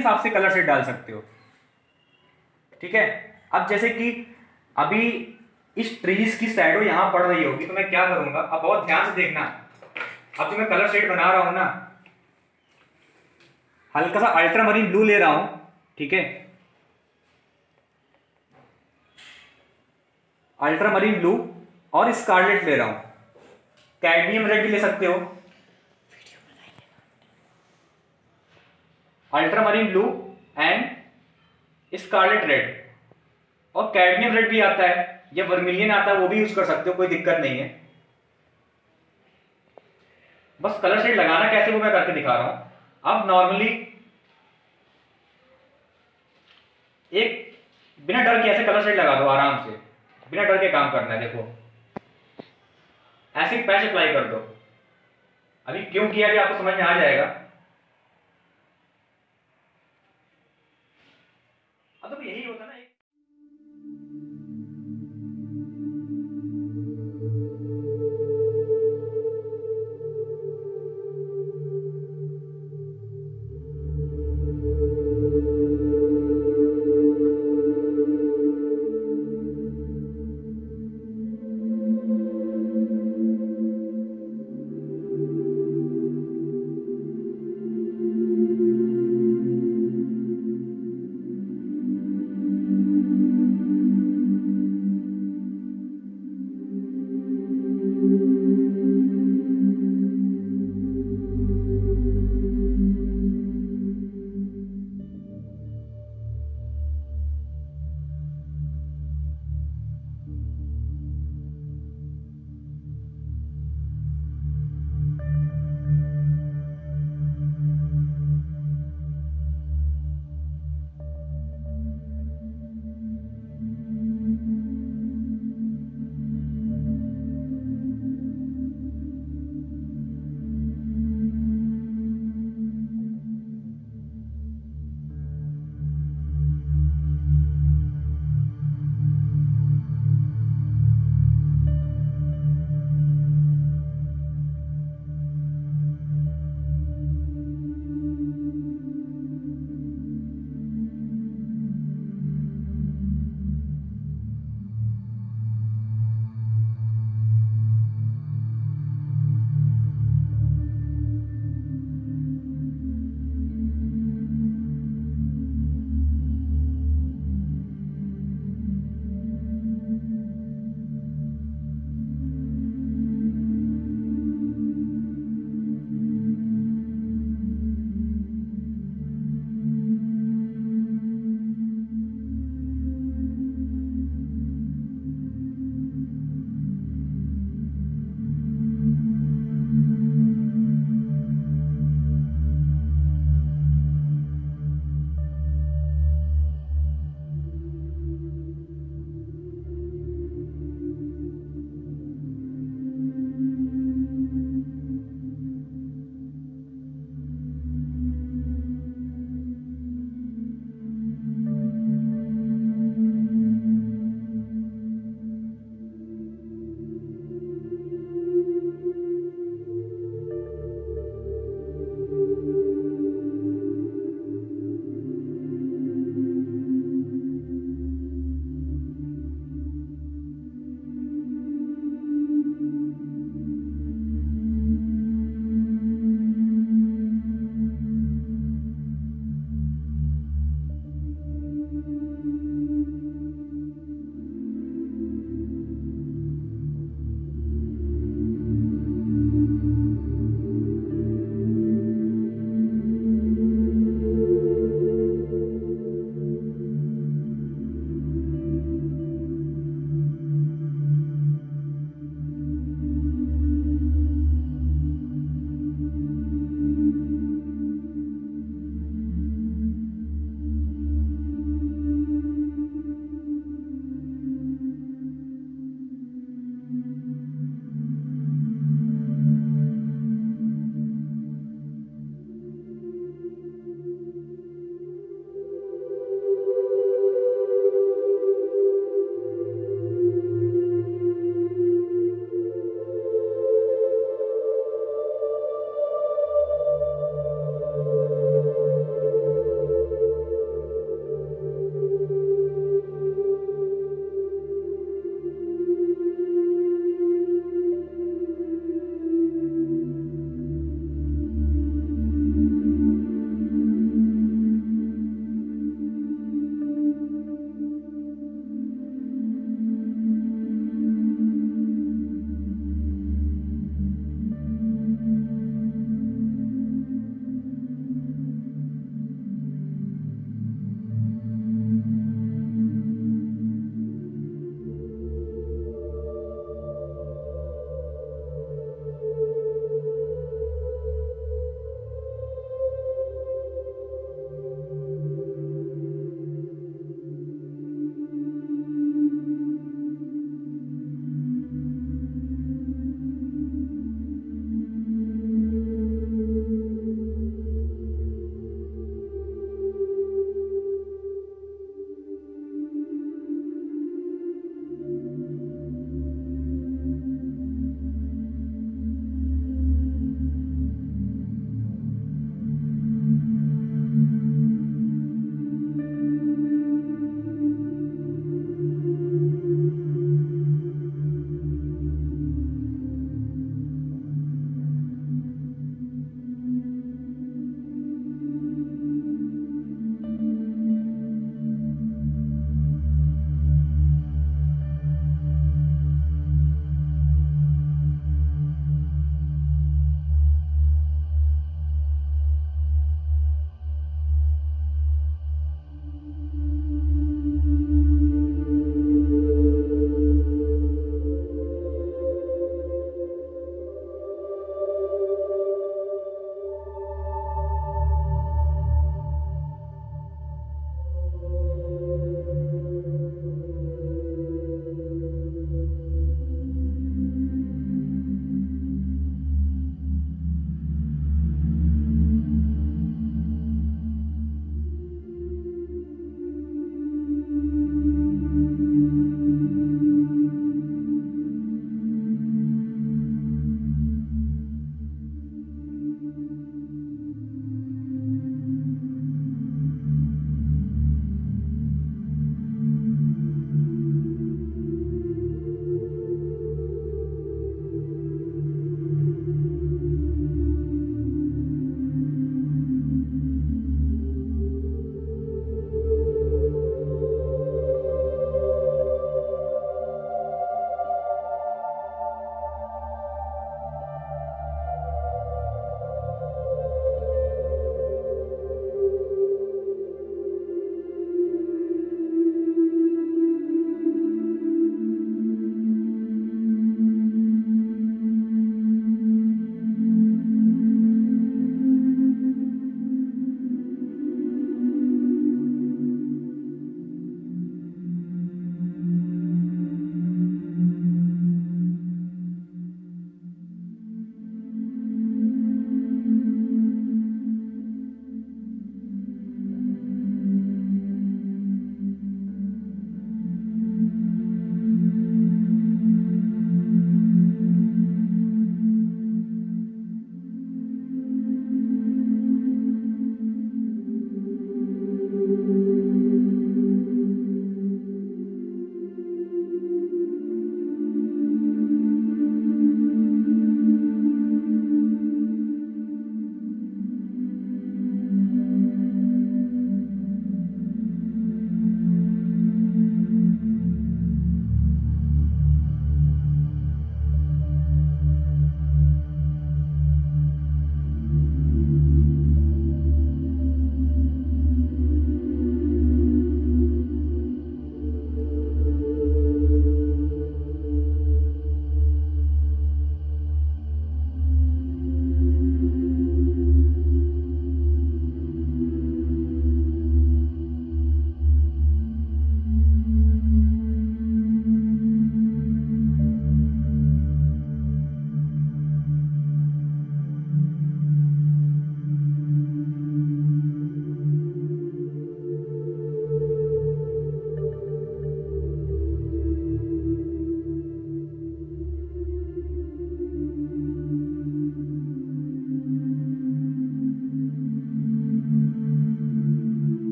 हिसाब से colour shade डाल सकते हो। ठीक है? अब जैसे कि अभी इस ट्रीज की शैडो यहाँ पड़ रही होगी तो मैं क्या करूँगा? अब बहुत ध्यान से देखना। अब जो मैं कलर शेड बना रहा हूँ ना, हल्का सा अल्ट्रा मरीन ब्लू ले रहा हूँ, ठीक है? अल्ट्रा मरीन ब्लू और स्कारलेट ले रहा हूँ। कैडमियम रेड भी ले सकते हो। Ultramarine blue and scarlet red और कैडमियम रेड भी आता है। या वर्मिलियन आता है, वो भी यूज़ कर सकते हो, कोई दिक्कत नहीं है। बस कलर शेड लगाना कैसे, वो मैं करके दिखा रहा हूँ। अब नॉर्मली एक बिना डर के ऐसे कलर शेड लगा दो, आराम से। बिना डर के काम करना है, देखो। ऐसे पैच अप्लाई कर दो। अभी क्यों किया कि आपको समझ में आ जाएगा। अब तो यही होता ना